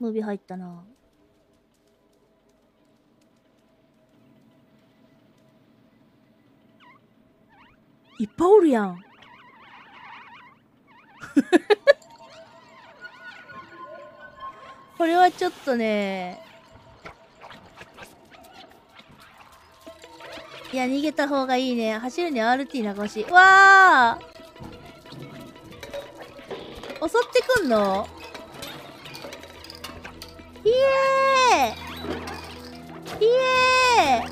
ムービー入ったな。いっぱいおるやん。これはちょっとね。いや、逃げた方がいいね。走るには RT 流し。わー襲ってくんの？イエーイイエー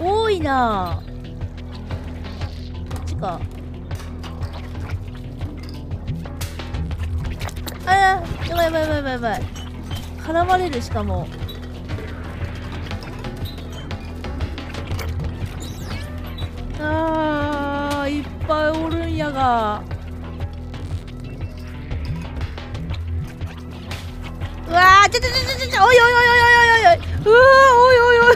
イ多いなこっちか。あら、やばいやばいやばいやばい。絡まれるしかも。あー、いっぱいおるんやが。ちょちょちょちょちょ、おいおいおいおいおいおいおい。うわ、おいおいお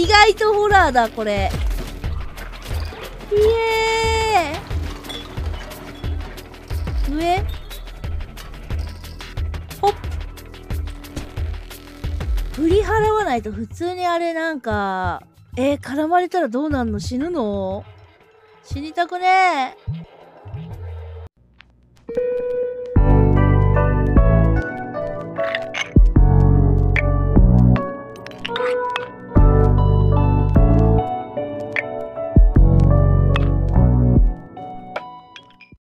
い。意外とホラーだ、これ。イエーイ上ほっ振り払わないと普通にあれなんか、えー、絡まれたらどうなんの死ぬの死にたくねえ。